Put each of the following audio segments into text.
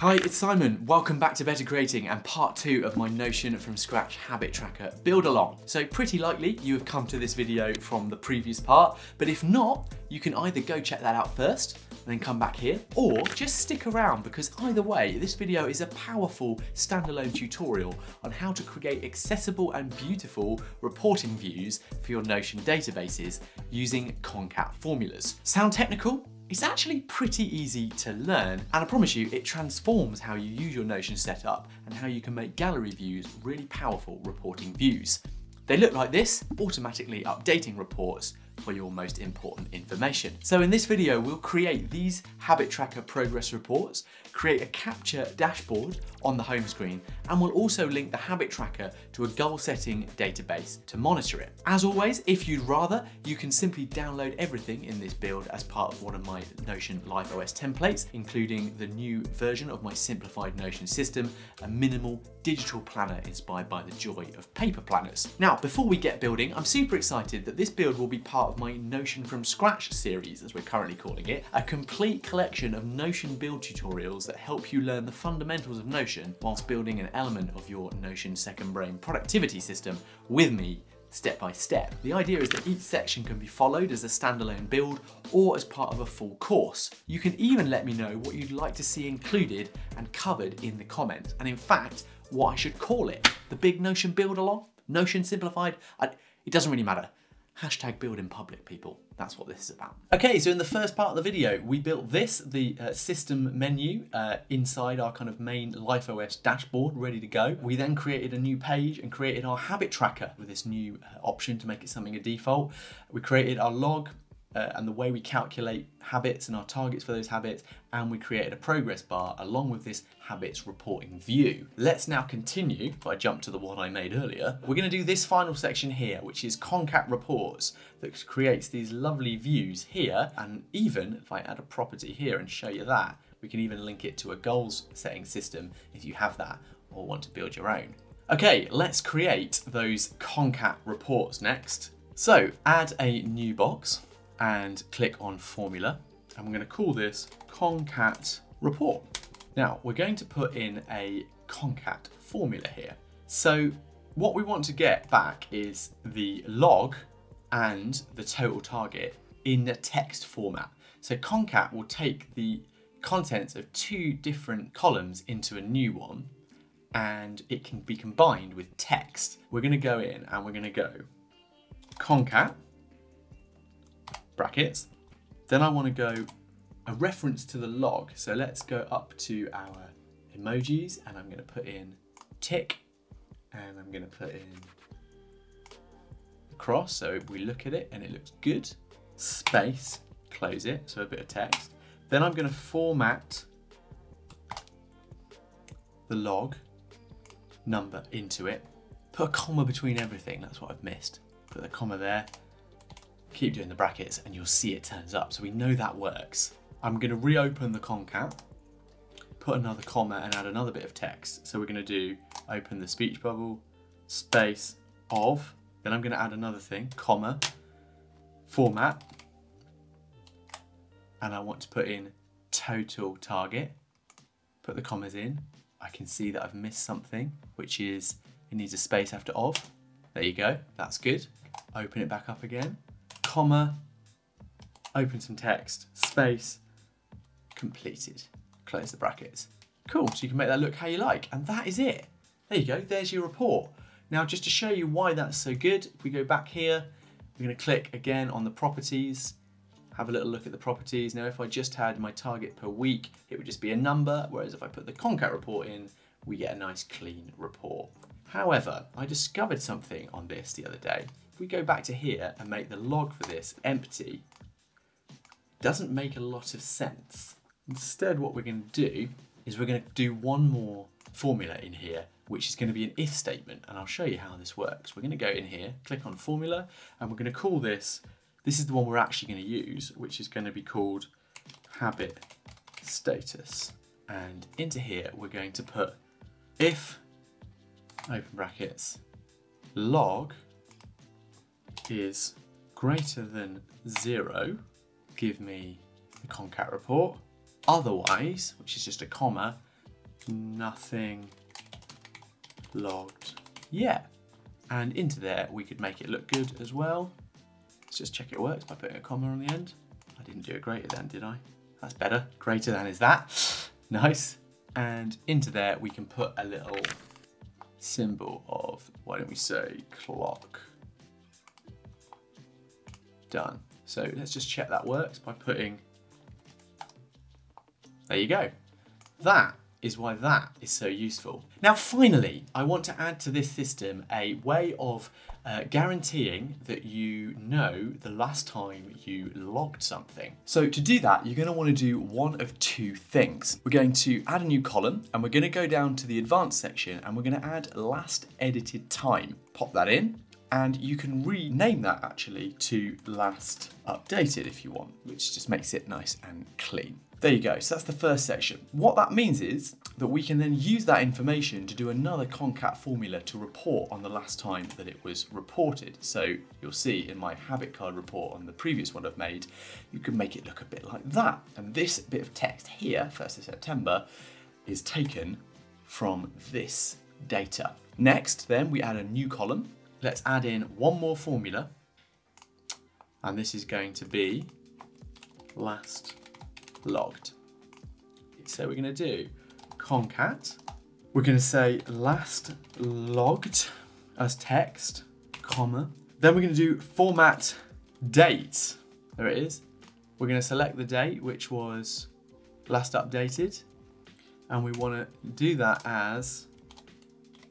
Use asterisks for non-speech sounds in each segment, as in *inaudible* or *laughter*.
Hi, it's Simon. Welcome back to Better Creating and part two of my Notion from Scratch habit tracker build along. So pretty likely you have come to this video from the previous part, but if not, you can either go check that out first and then come back here, or just stick around because either way, this video is a powerful standalone tutorial on how to create accessible and beautiful reporting views for your Notion databases using concat formulas. Sound technical? It's actually pretty easy to learn, and I promise you, it transforms how you use your Notion setup and how you can make gallery views really powerful reporting views. They look like this, automatically updating reports for your most important information. So in this video, we'll create these habit tracker progress reports, create a capture dashboard on the home screen, and we'll also link the habit tracker to a goal setting database to monitor it. As always, if you'd rather, you can simply download everything in this build as part of one of my Notion Life OS templates, including the new version of my simplified Notion system, a minimal digital planner inspired by the joy of paper planners. Now, before we get building, I'm super excited that this build will be part of my Notion from Scratch series, as we're currently calling it, a complete collection of Notion build tutorials that help you learn the fundamentals of Notion whilst building an element of your Notion Second Brain productivity system with me step by step. The idea is that each section can be followed as a standalone build or as part of a full course. You can even let me know what you'd like to see included and covered in the comments. And in fact, what I should call it. The big Notion build along? Notion simplified? I, it doesn't really matter. Hashtag build in public, people. That's what this is about. Okay, so in the first part of the video, we built this, the uh, system menu uh, inside our kind of main Life OS dashboard, ready to go. We then created a new page and created our habit tracker with this new uh, option to make it something a default. We created our log, uh, and the way we calculate habits and our targets for those habits, and we created a progress bar along with this habits reporting view. Let's now continue, if I jump to the one I made earlier, we're gonna do this final section here, which is concat reports that creates these lovely views here, and even if I add a property here and show you that, we can even link it to a goals setting system if you have that or want to build your own. Okay, let's create those concat reports next. So add a new box and click on formula. And we're going to call this concat report. Now we're going to put in a concat formula here. So what we want to get back is the log and the total target in a text format. So concat will take the contents of two different columns into a new one and it can be combined with text. We're going to go in and we're going to go concat brackets. Then I want to go a reference to the log. So let's go up to our emojis and I'm going to put in tick and I'm going to put in cross. So we look at it and it looks good. Space, close it, so a bit of text. Then I'm going to format the log number into it. Put a comma between everything, that's what I've missed. Put the comma there, keep doing the brackets and you'll see it turns up. So we know that works. I'm going to reopen the concat, put another comma and add another bit of text. So we're going to do open the speech bubble, space of, then I'm going to add another thing, comma, format, and I want to put in total target, put the commas in. I can see that I've missed something, which is it needs a space after of. There you go, that's good. Open it back up again comma, open some text, space, completed. Close the brackets. Cool, so you can make that look how you like, and that is it. There you go, there's your report. Now, just to show you why that's so good, we go back here, we're gonna click again on the properties, have a little look at the properties. Now, if I just had my target per week, it would just be a number, whereas if I put the concat report in, we get a nice clean report. However, I discovered something on this the other day. If we go back to here and make the log for this empty, doesn't make a lot of sense. Instead, what we're going to do is we're going to do one more formula in here, which is going to be an if statement. And I'll show you how this works. We're going to go in here, click on formula, and we're going to call this, this is the one we're actually going to use, which is going to be called habit status. And into here, we're going to put if, open brackets, log is greater than zero, give me the concat report. Otherwise, which is just a comma, nothing logged yet. And into there, we could make it look good as well. Let's just check it works by putting a comma on the end. I didn't do a greater than, did I? That's better. Greater than is that. *laughs* nice. And into there, we can put a little symbol of, why don't we say clock? Done. So let's just check that works by putting, there you go. That is why that is so useful. Now finally, I want to add to this system a way of uh, guaranteeing that you know the last time you logged something. So to do that, you're going to want to do one of two things. We're going to add a new column and we're going to go down to the advanced section and we're going to add last edited time. Pop that in and you can rename that actually to last updated if you want, which just makes it nice and clean. There you go, so that's the first section. What that means is that we can then use that information to do another concat formula to report on the last time that it was reported. So you'll see in my habit card report on the previous one I've made, you can make it look a bit like that. And this bit of text here, 1st of September, is taken from this data. Next, then we add a new column. Let's add in one more formula. And this is going to be last logged. So we're going to do concat. We're going to say last logged as text, comma. Then we're going to do format date. There it is. We're going to select the date, which was last updated. And we want to do that as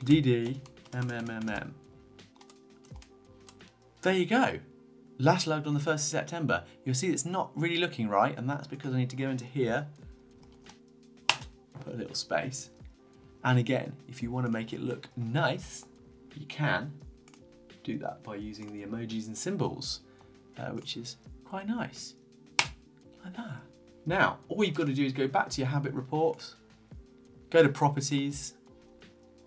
dd mmm. There you go last logged on the 1st of September. You'll see it's not really looking right, and that's because I need to go into here, put a little space. And again, if you want to make it look nice, you can do that by using the emojis and symbols, uh, which is quite nice, like that. Now, all you've got to do is go back to your habit reports, go to properties,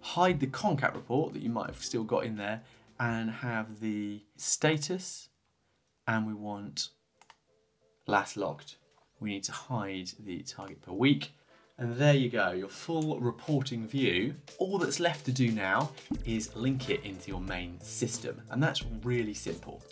hide the concat report that you might have still got in there, and have the status and we want last logged. We need to hide the target per week. And there you go, your full reporting view. All that's left to do now is link it into your main system. And that's really simple.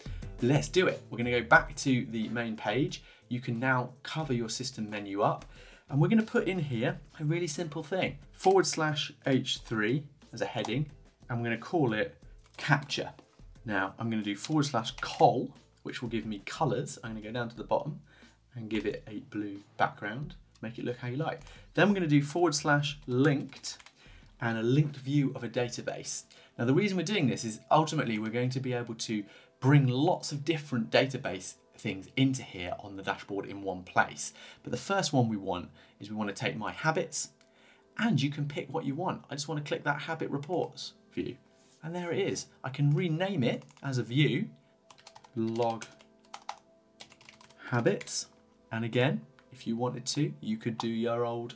Let's do it. We're gonna go back to the main page. You can now cover your system menu up. And we're gonna put in here a really simple thing. Forward slash H3 as a heading. And we're gonna call it capture. Now I'm gonna do forward slash col which will give me colors. I'm gonna go down to the bottom and give it a blue background, make it look how you like. Then we're gonna do forward slash linked and a linked view of a database. Now the reason we're doing this is ultimately we're going to be able to bring lots of different database things into here on the dashboard in one place. But the first one we want is we want to take my habits and you can pick what you want. I just want to click that habit reports view and there it is. I can rename it as a view log habits. And again, if you wanted to, you could do your old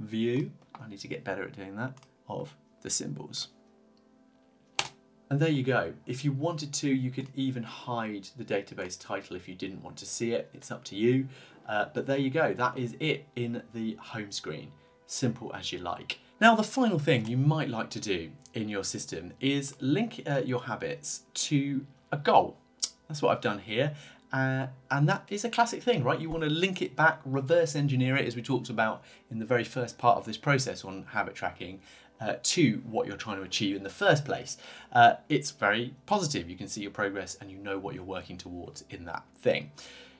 view. I need to get better at doing that, of the symbols. And there you go. If you wanted to, you could even hide the database title if you didn't want to see it. It's up to you. Uh, but there you go. That is it in the home screen. Simple as you like. Now, the final thing you might like to do in your system is link uh, your habits to a goal. That's what I've done here. Uh, and that is a classic thing, right? You want to link it back, reverse engineer it, as we talked about in the very first part of this process on habit tracking, uh, to what you're trying to achieve in the first place. Uh, it's very positive. You can see your progress and you know what you're working towards in that thing.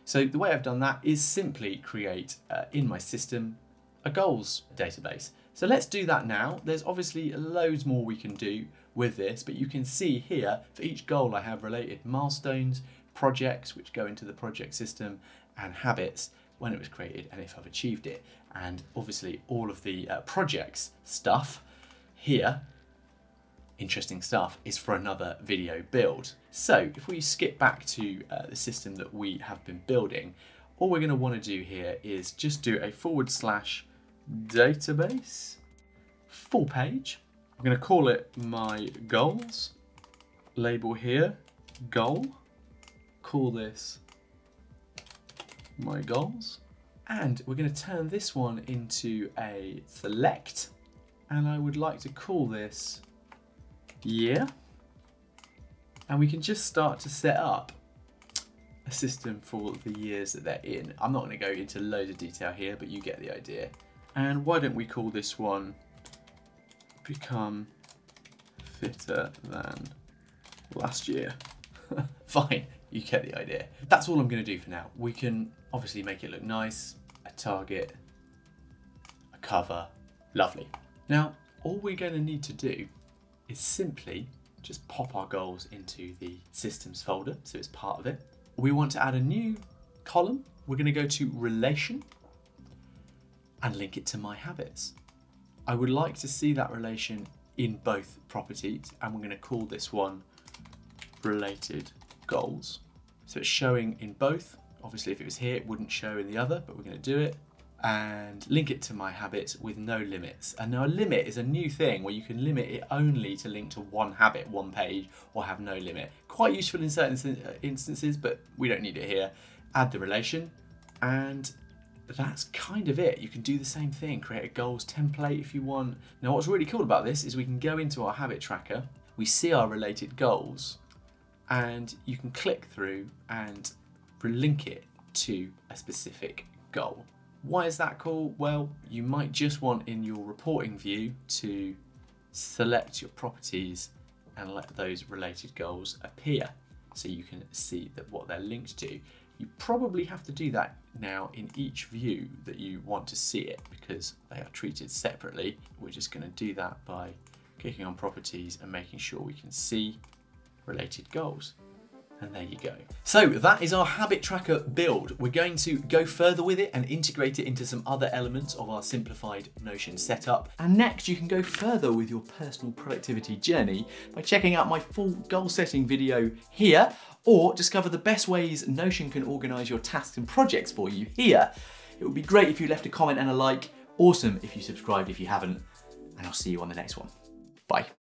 So the way I've done that is simply create uh, in my system a goals database. So let's do that now. There's obviously loads more we can do with this, but you can see here for each goal I have related milestones, projects which go into the project system, and habits when it was created and if I've achieved it. And obviously all of the uh, projects stuff here, interesting stuff, is for another video build. So if we skip back to uh, the system that we have been building, all we're going to want to do here is just do a forward slash database, full page. I'm going to call it my goals. Label here, goal. Call this my goals. And we're going to turn this one into a select and I would like to call this year. And we can just start to set up a system for the years that they're in. I'm not going to go into loads of detail here, but you get the idea. And why don't we call this one become fitter than last year? *laughs* Fine, you get the idea. That's all I'm going to do for now. We can obviously make it look nice, a target, a cover, lovely. Now, all we're going to need to do is simply just pop our goals into the systems folder, so it's part of it. We want to add a new column. We're going to go to relation and link it to my habits. I would like to see that relation in both properties and we're going to call this one related goals. So it's showing in both. Obviously if it was here it wouldn't show in the other but we're going to do it and link it to my habit with no limits. And now a limit is a new thing where you can limit it only to link to one habit, one page, or have no limit. Quite useful in certain instances, but we don't need it here. Add the relation, and that's kind of it. You can do the same thing, create a goals template if you want. Now what's really cool about this is we can go into our habit tracker, we see our related goals, and you can click through and link it to a specific goal. Why is that cool? Well, you might just want in your reporting view to select your properties and let those related goals appear so you can see that what they're linked to. You probably have to do that now in each view that you want to see it because they are treated separately. We're just going to do that by clicking on properties and making sure we can see related goals. And there you go. So that is our habit tracker build. We're going to go further with it and integrate it into some other elements of our simplified Notion setup. And next you can go further with your personal productivity journey by checking out my full goal setting video here or discover the best ways Notion can organize your tasks and projects for you here. It would be great if you left a comment and a like. Awesome if you subscribed if you haven't. And I'll see you on the next one. Bye.